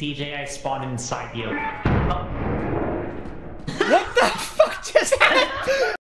DJ, I spawned inside you. Oh. What the fuck just happened?